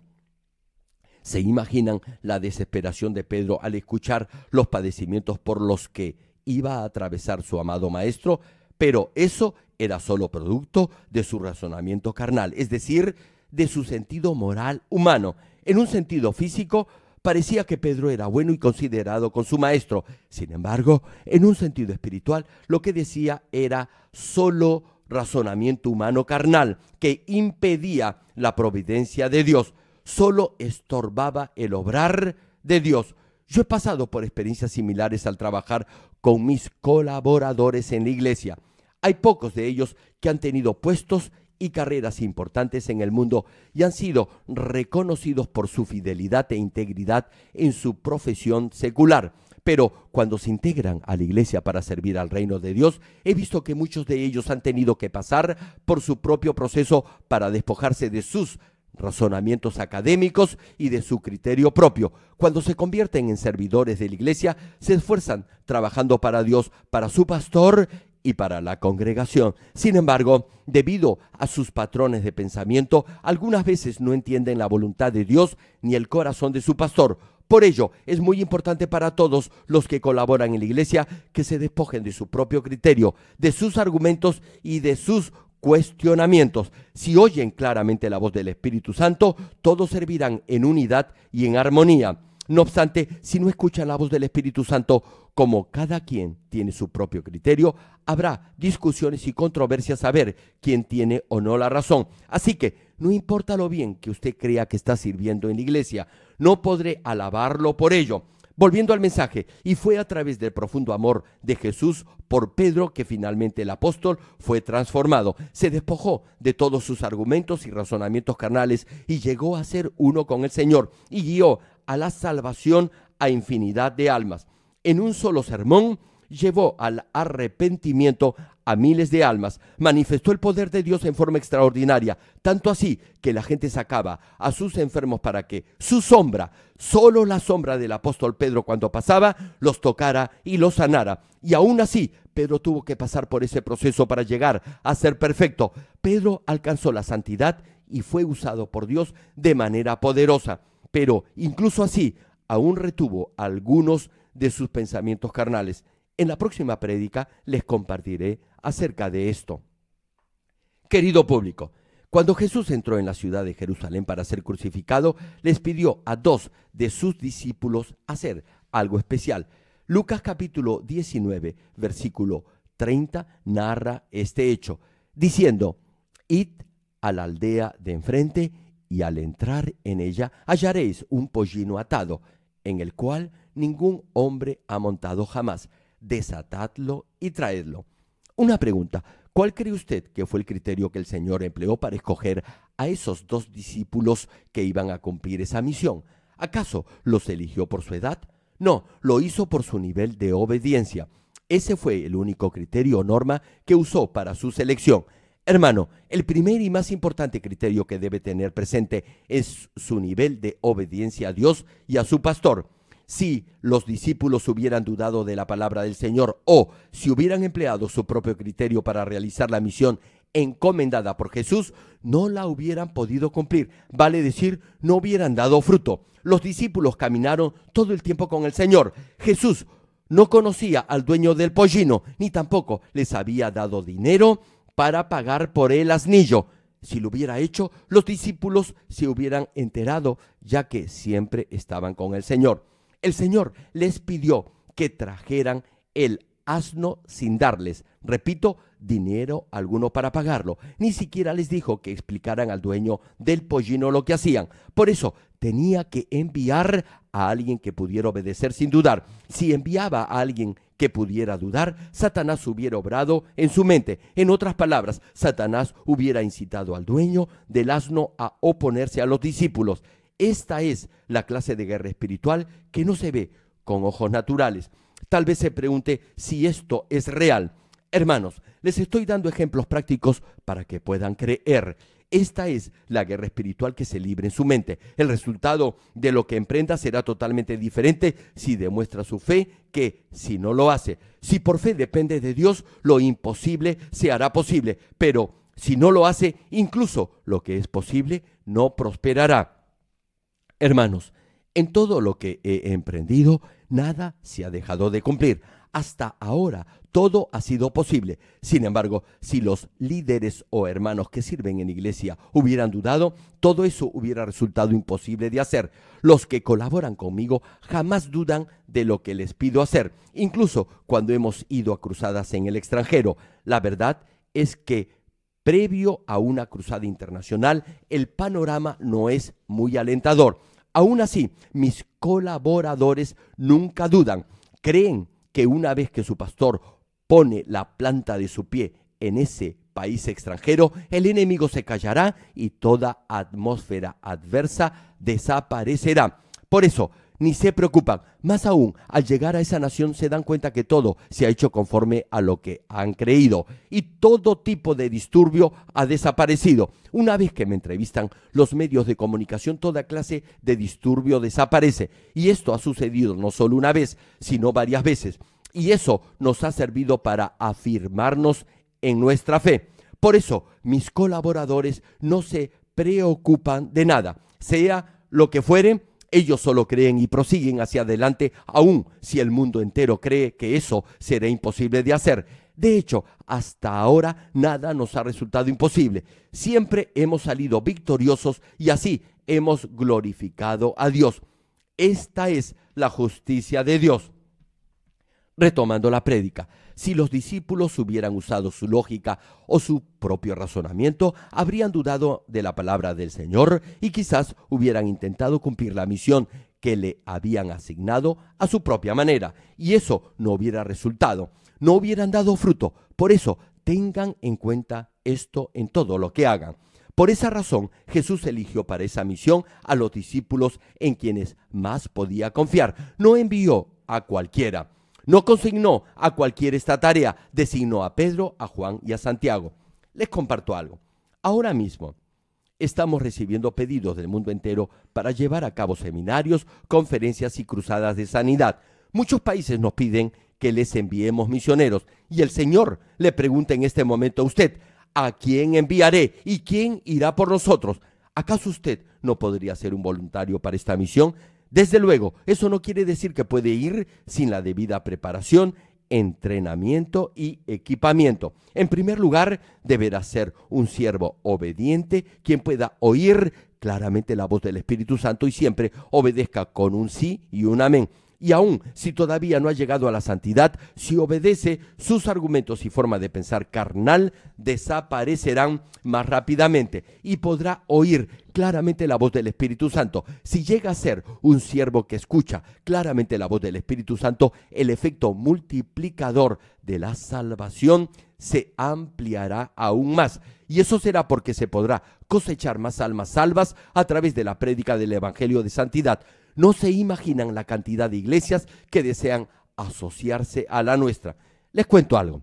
¿Se imaginan la desesperación de Pedro al escuchar los padecimientos por los que iba a atravesar su amado maestro? Pero eso era solo producto de su razonamiento carnal, es decir, de su sentido moral humano. En un sentido físico, Parecía que Pedro era bueno y considerado con su maestro. Sin embargo, en un sentido espiritual, lo que decía era solo razonamiento humano carnal que impedía la providencia de Dios, solo estorbaba el obrar de Dios. Yo he pasado por experiencias similares al trabajar con mis colaboradores en la iglesia. Hay pocos de ellos que han tenido puestos y carreras importantes en el mundo y han sido reconocidos por su fidelidad e integridad en su profesión secular. Pero cuando se integran a la iglesia para servir al reino de Dios, he visto que muchos de ellos han tenido que pasar por su propio proceso para despojarse de sus razonamientos académicos y de su criterio propio. Cuando se convierten en servidores de la iglesia, se esfuerzan trabajando para Dios, para su pastor y para la congregación. Sin embargo, debido a sus patrones de pensamiento, algunas veces no entienden la voluntad de Dios ni el corazón de su pastor. Por ello, es muy importante para todos los que colaboran en la iglesia que se despojen de su propio criterio, de sus argumentos y de sus cuestionamientos. Si oyen claramente la voz del Espíritu Santo, todos servirán en unidad y en armonía. No obstante, si no escuchan la voz del Espíritu Santo, como cada quien tiene su propio criterio, habrá discusiones y controversias a ver quién tiene o no la razón. Así que no importa lo bien que usted crea que está sirviendo en la iglesia, no podré alabarlo por ello. Volviendo al mensaje, y fue a través del profundo amor de Jesús por Pedro que finalmente el apóstol fue transformado. Se despojó de todos sus argumentos y razonamientos carnales y llegó a ser uno con el Señor y guió a la salvación a infinidad de almas. En un solo sermón llevó al arrepentimiento a miles de almas, manifestó el poder de Dios en forma extraordinaria, tanto así que la gente sacaba a sus enfermos para que su sombra, solo la sombra del apóstol Pedro cuando pasaba, los tocara y los sanara. Y aún así, Pedro tuvo que pasar por ese proceso para llegar a ser perfecto. Pedro alcanzó la santidad y fue usado por Dios de manera poderosa pero incluso así aún retuvo algunos de sus pensamientos carnales. En la próxima prédica les compartiré acerca de esto. Querido público, cuando Jesús entró en la ciudad de Jerusalén para ser crucificado, les pidió a dos de sus discípulos hacer algo especial. Lucas capítulo 19, versículo 30 narra este hecho, diciendo, Id a la aldea de enfrente y al entrar en ella hallaréis un pollino atado, en el cual ningún hombre ha montado jamás. Desatadlo y traedlo. Una pregunta, ¿cuál cree usted que fue el criterio que el Señor empleó para escoger a esos dos discípulos que iban a cumplir esa misión? ¿Acaso los eligió por su edad? No, lo hizo por su nivel de obediencia. Ese fue el único criterio o norma que usó para su selección. Hermano, el primer y más importante criterio que debe tener presente es su nivel de obediencia a Dios y a su pastor. Si los discípulos hubieran dudado de la palabra del Señor o si hubieran empleado su propio criterio para realizar la misión encomendada por Jesús, no la hubieran podido cumplir. Vale decir, no hubieran dado fruto. Los discípulos caminaron todo el tiempo con el Señor. Jesús no conocía al dueño del pollino, ni tampoco les había dado dinero para pagar por el asnillo. Si lo hubiera hecho, los discípulos se hubieran enterado, ya que siempre estaban con el Señor. El Señor les pidió que trajeran el asno sin darles, repito, dinero alguno para pagarlo. Ni siquiera les dijo que explicaran al dueño del pollino lo que hacían. Por eso tenía que enviar a alguien que pudiera obedecer sin dudar. Si enviaba a alguien que pudiera dudar, Satanás hubiera obrado en su mente. En otras palabras, Satanás hubiera incitado al dueño del asno a oponerse a los discípulos. Esta es la clase de guerra espiritual que no se ve con ojos naturales. Tal vez se pregunte si esto es real. Hermanos, les estoy dando ejemplos prácticos para que puedan creer. Esta es la guerra espiritual que se libre en su mente. El resultado de lo que emprenda será totalmente diferente si demuestra su fe que si no lo hace. Si por fe depende de Dios, lo imposible se hará posible. Pero si no lo hace, incluso lo que es posible no prosperará. Hermanos, en todo lo que he emprendido, nada se ha dejado de cumplir. Hasta ahora todo ha sido posible. Sin embargo, si los líderes o hermanos que sirven en iglesia hubieran dudado, todo eso hubiera resultado imposible de hacer. Los que colaboran conmigo jamás dudan de lo que les pido hacer, incluso cuando hemos ido a cruzadas en el extranjero. La verdad es que previo a una cruzada internacional, el panorama no es muy alentador. Aún así, mis colaboradores nunca dudan, creen que una vez que su pastor pone la planta de su pie en ese país extranjero, el enemigo se callará y toda atmósfera adversa desaparecerá. Por eso, ni se preocupan. Más aún, al llegar a esa nación se dan cuenta que todo se ha hecho conforme a lo que han creído y todo tipo de disturbio ha desaparecido. Una vez que me entrevistan los medios de comunicación, toda clase de disturbio desaparece. Y esto ha sucedido no solo una vez, sino varias veces. Y eso nos ha servido para afirmarnos en nuestra fe. Por eso, mis colaboradores no se preocupan de nada, sea lo que fuere, ellos solo creen y prosiguen hacia adelante, aun si el mundo entero cree que eso será imposible de hacer. De hecho, hasta ahora nada nos ha resultado imposible. Siempre hemos salido victoriosos y así hemos glorificado a Dios. Esta es la justicia de Dios. Retomando la prédica, si los discípulos hubieran usado su lógica o su propio razonamiento, habrían dudado de la palabra del Señor y quizás hubieran intentado cumplir la misión que le habían asignado a su propia manera, y eso no hubiera resultado, no hubieran dado fruto. Por eso, tengan en cuenta esto en todo lo que hagan. Por esa razón, Jesús eligió para esa misión a los discípulos en quienes más podía confiar. No envió a cualquiera. No consignó a cualquiera esta tarea. Designó a Pedro, a Juan y a Santiago. Les comparto algo. Ahora mismo estamos recibiendo pedidos del mundo entero para llevar a cabo seminarios, conferencias y cruzadas de sanidad. Muchos países nos piden que les enviemos misioneros y el Señor le pregunta en este momento a usted, ¿A quién enviaré? ¿Y quién irá por nosotros? ¿Acaso usted no podría ser un voluntario para esta misión? Desde luego, eso no quiere decir que puede ir sin la debida preparación, entrenamiento y equipamiento. En primer lugar, deberá ser un siervo obediente, quien pueda oír claramente la voz del Espíritu Santo y siempre obedezca con un sí y un amén y aun si todavía no ha llegado a la santidad, si obedece, sus argumentos y forma de pensar carnal desaparecerán más rápidamente y podrá oír claramente la voz del Espíritu Santo. Si llega a ser un siervo que escucha claramente la voz del Espíritu Santo, el efecto multiplicador de la salvación se ampliará aún más. Y eso será porque se podrá cosechar más almas salvas a través de la prédica del Evangelio de Santidad. No se imaginan la cantidad de iglesias que desean asociarse a la nuestra. Les cuento algo.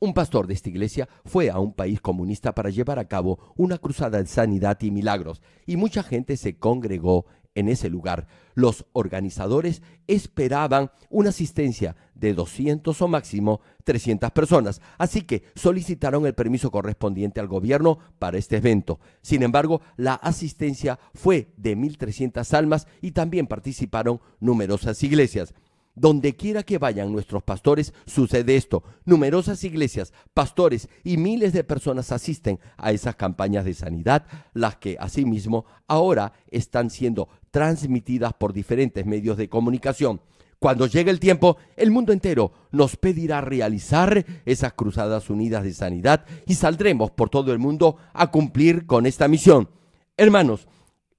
Un pastor de esta iglesia fue a un país comunista para llevar a cabo una cruzada de sanidad y milagros, y mucha gente se congregó en ese lugar. Los organizadores esperaban una asistencia de 200 o máximo 300 personas, así que solicitaron el permiso correspondiente al gobierno para este evento. Sin embargo, la asistencia fue de 1.300 almas y también participaron numerosas iglesias. Donde quiera que vayan nuestros pastores sucede esto. Numerosas iglesias, pastores y miles de personas asisten a esas campañas de sanidad, las que asimismo ahora están siendo transmitidas por diferentes medios de comunicación. Cuando llegue el tiempo, el mundo entero nos pedirá realizar esas cruzadas unidas de sanidad y saldremos por todo el mundo a cumplir con esta misión. Hermanos,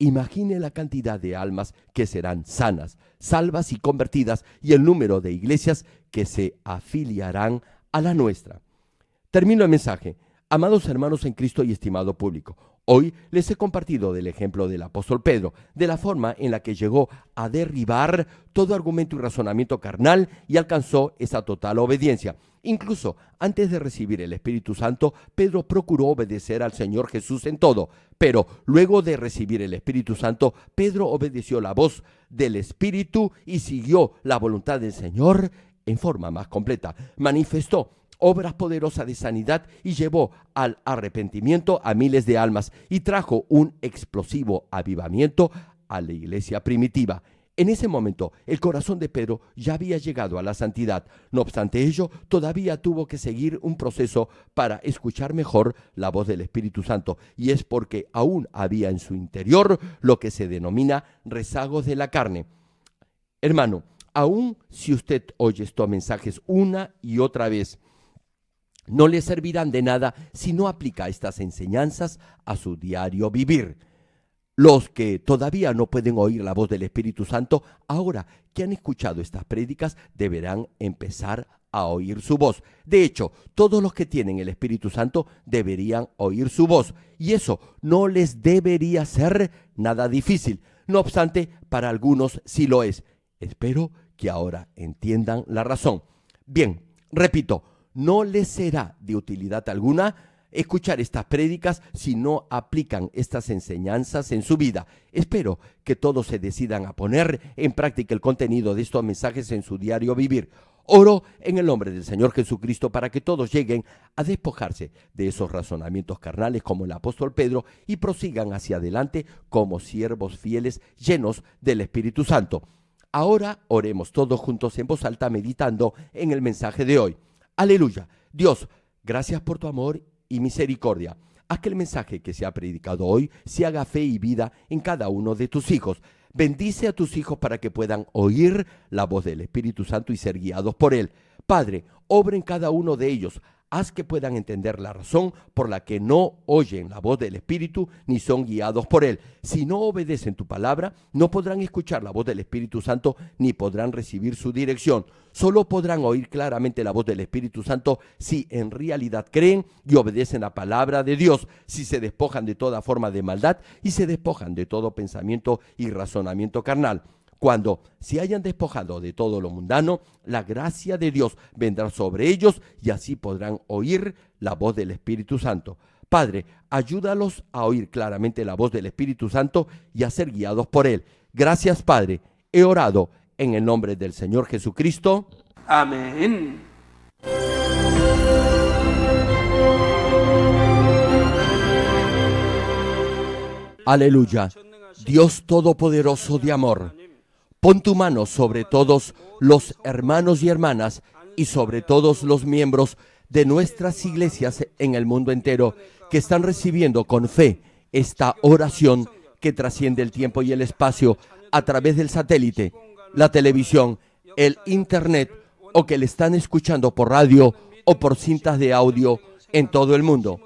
Imagine la cantidad de almas que serán sanas, salvas y convertidas y el número de iglesias que se afiliarán a la nuestra. Termino el mensaje. Amados hermanos en Cristo y estimado público, hoy les he compartido del ejemplo del apóstol Pedro, de la forma en la que llegó a derribar todo argumento y razonamiento carnal y alcanzó esa total obediencia. Incluso antes de recibir el Espíritu Santo, Pedro procuró obedecer al Señor Jesús en todo, pero luego de recibir el Espíritu Santo, Pedro obedeció la voz del Espíritu y siguió la voluntad del Señor en forma más completa. Manifestó obras poderosas de sanidad y llevó al arrepentimiento a miles de almas y trajo un explosivo avivamiento a la iglesia primitiva. En ese momento, el corazón de Pedro ya había llegado a la santidad. No obstante ello, todavía tuvo que seguir un proceso para escuchar mejor la voz del Espíritu Santo, y es porque aún había en su interior lo que se denomina rezagos de la carne. Hermano, aún si usted oye estos mensajes una y otra vez, no le servirán de nada si no aplica estas enseñanzas a su diario vivir. Los que todavía no pueden oír la voz del Espíritu Santo, ahora que han escuchado estas prédicas, deberán empezar a oír su voz. De hecho, todos los que tienen el Espíritu Santo deberían oír su voz, y eso no les debería ser nada difícil. No obstante, para algunos sí lo es. Espero que ahora entiendan la razón. Bien, repito, no les será de utilidad alguna escuchar estas prédicas si no aplican estas enseñanzas en su vida. Espero que todos se decidan a poner en práctica el contenido de estos mensajes en su diario vivir. Oro en el nombre del Señor Jesucristo para que todos lleguen a despojarse de esos razonamientos carnales como el apóstol Pedro y prosigan hacia adelante como siervos fieles llenos del Espíritu Santo. Ahora oremos todos juntos en voz alta meditando en el mensaje de hoy. Aleluya. Dios, gracias por tu amor y misericordia. Haz que el mensaje que se ha predicado hoy se haga fe y vida en cada uno de tus hijos. Bendice a tus hijos para que puedan oír la voz del Espíritu Santo y ser guiados por Él. Padre, obra en cada uno de ellos. Haz que puedan entender la razón por la que no oyen la voz del Espíritu ni son guiados por Él. Si no obedecen tu palabra, no podrán escuchar la voz del Espíritu Santo ni podrán recibir su dirección. Solo podrán oír claramente la voz del Espíritu Santo si en realidad creen y obedecen la palabra de Dios, si se despojan de toda forma de maldad y se despojan de todo pensamiento y razonamiento carnal. Cuando se hayan despojado de todo lo mundano, la gracia de Dios vendrá sobre ellos y así podrán oír la voz del Espíritu Santo. Padre, ayúdalos a oír claramente la voz del Espíritu Santo y a ser guiados por Él. Gracias, Padre. He orado en el nombre del Señor Jesucristo. 아멘. Aleluya. Dios Todopoderoso de amor, pon tu mano sobre todos los hermanos y hermanas y sobre todos los miembros de nuestras iglesias en el mundo entero que están recibiendo con fe esta oración que trasciende el tiempo y el espacio a través del satélite, la televisión, el internet o que le están escuchando por radio o por cintas de audio en todo el mundo.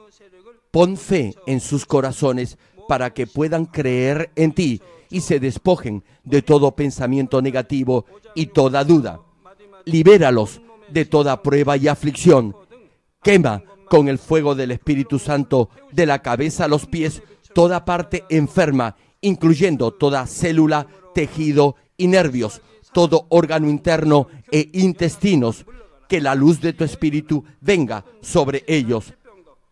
Pon fe en sus corazones para que puedan creer en ti y se despojen de todo pensamiento negativo y toda duda. Libéralos de toda prueba y aflicción. Quema con el fuego del Espíritu Santo de la cabeza a los pies toda parte enferma, incluyendo toda célula, tejido y nervios, todo órgano interno e intestinos. Que la luz de tu Espíritu venga sobre ellos.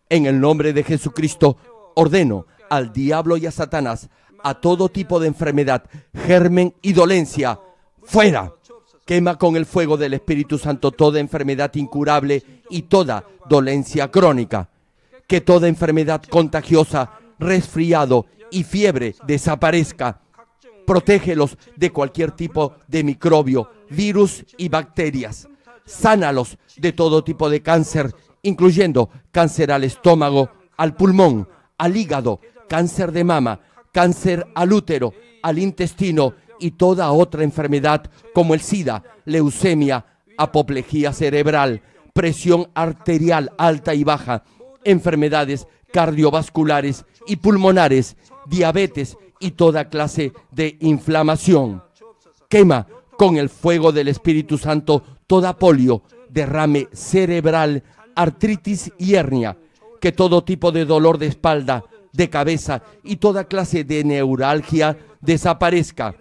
En el nombre de Jesucristo ordeno al diablo y a Satanás, a todo tipo de enfermedad, germen y dolencia, fuera. Quema con el fuego del Espíritu Santo toda enfermedad incurable y toda dolencia crónica. Que toda enfermedad contagiosa, resfriado y fiebre desaparezca. Protégelos de cualquier tipo de microbio, virus y bacterias. Sánalos de todo tipo de cáncer, incluyendo cáncer al estómago, al pulmón, al hígado, cáncer de mama, cáncer al útero, al intestino y toda otra enfermedad como el SIDA, leucemia, apoplejía cerebral, presión arterial alta y baja, enfermedades cardiovasculares y pulmonares, diabetes y toda clase de inflamación. Quema con el fuego del Espíritu Santo toda polio, derrame cerebral, artritis y hernia, que todo tipo de dolor de espalda, de cabeza y toda clase de neuralgia desaparezca.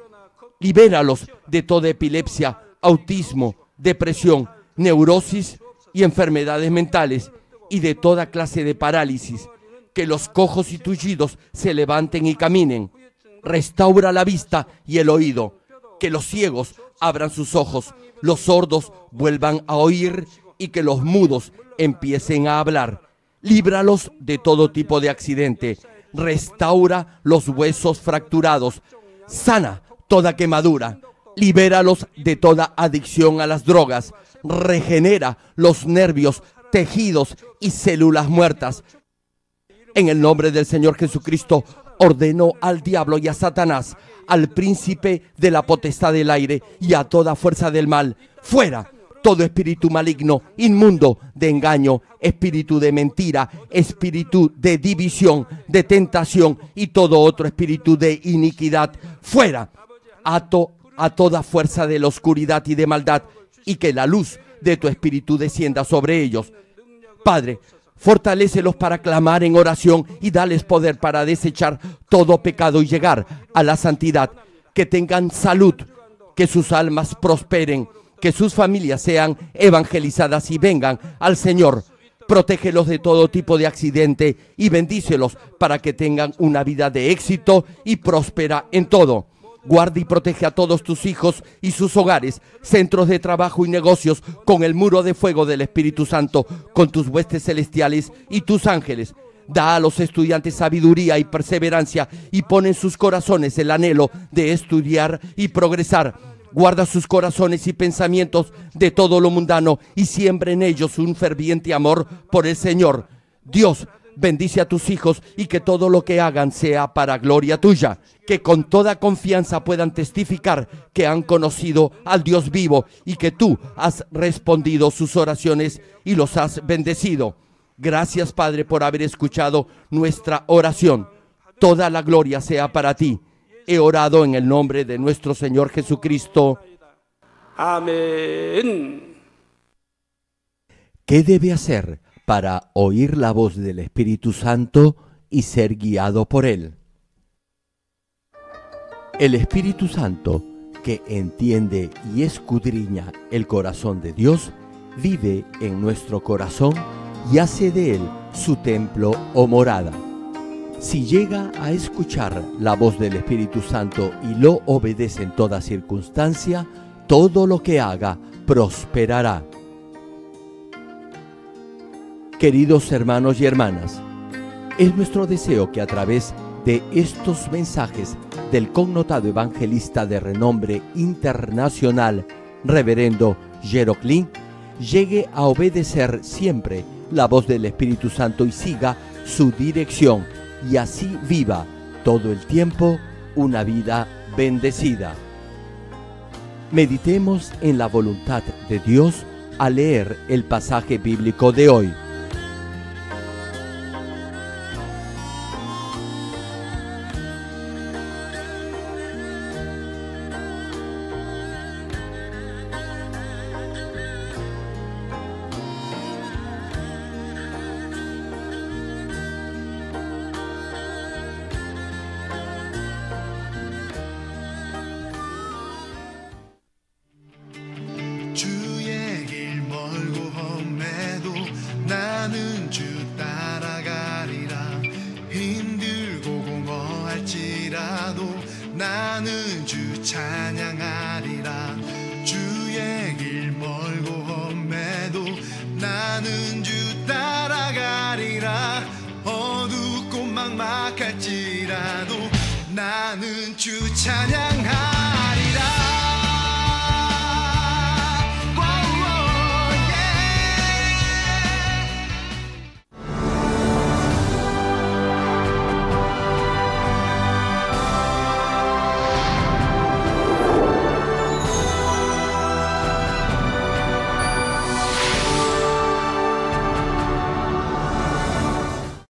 Libéralos de toda epilepsia, autismo, depresión, neurosis y enfermedades mentales y de toda clase de parálisis. Que los cojos y tullidos se levanten y caminen. Restaura la vista y el oído. Que los ciegos abran sus ojos, los sordos vuelvan a oír y que los mudos empiecen a hablar. Líbralos de todo tipo de accidente. Restaura los huesos fracturados. Sana toda quemadura. Libéralos de toda adicción a las drogas. Regenera los nervios, tejidos y células muertas. En el nombre del Señor Jesucristo, ordenó al diablo y a Satanás, al príncipe de la potestad del aire y a toda fuerza del mal, fuera todo espíritu maligno, inmundo, de engaño, espíritu de mentira, espíritu de división, de tentación y todo otro espíritu de iniquidad, fuera. Ato a toda fuerza de la oscuridad y de maldad y que la luz de tu espíritu descienda sobre ellos. Padre, fortalécelos para clamar en oración y dales poder para desechar todo pecado y llegar a la santidad. Que tengan salud, que sus almas prosperen que sus familias sean evangelizadas y vengan al Señor. Protégelos de todo tipo de accidente y bendícelos para que tengan una vida de éxito y próspera en todo. Guarda y protege a todos tus hijos y sus hogares, centros de trabajo y negocios con el muro de fuego del Espíritu Santo, con tus huestes celestiales y tus ángeles. Da a los estudiantes sabiduría y perseverancia y pone en sus corazones el anhelo de estudiar y progresar Guarda sus corazones y pensamientos de todo lo mundano y siembra en ellos un ferviente amor por el Señor. Dios, bendice a tus hijos y que todo lo que hagan sea para gloria tuya. Que con toda confianza puedan testificar que han conocido al Dios vivo y que tú has respondido sus oraciones y los has bendecido. Gracias Padre por haber escuchado nuestra oración. Toda la gloria sea para ti. He orado en el nombre de nuestro Señor Jesucristo. 아멘. ¿Qué debe hacer para oír la voz del Espíritu Santo y ser guiado por Él? El Espíritu Santo, que entiende y escudriña el corazón de Dios, vive en nuestro corazón y hace de él su templo o morada. Si llega a escuchar la voz del Espíritu Santo y lo obedece en toda circunstancia, todo lo que haga prosperará. Queridos hermanos y hermanas, es nuestro deseo que a través de estos mensajes del connotado evangelista de renombre internacional, reverendo Jeroclin, llegue a obedecer siempre la voz del Espíritu Santo y siga su dirección y así viva todo el tiempo una vida bendecida. Meditemos en la voluntad de Dios al leer el pasaje bíblico de hoy.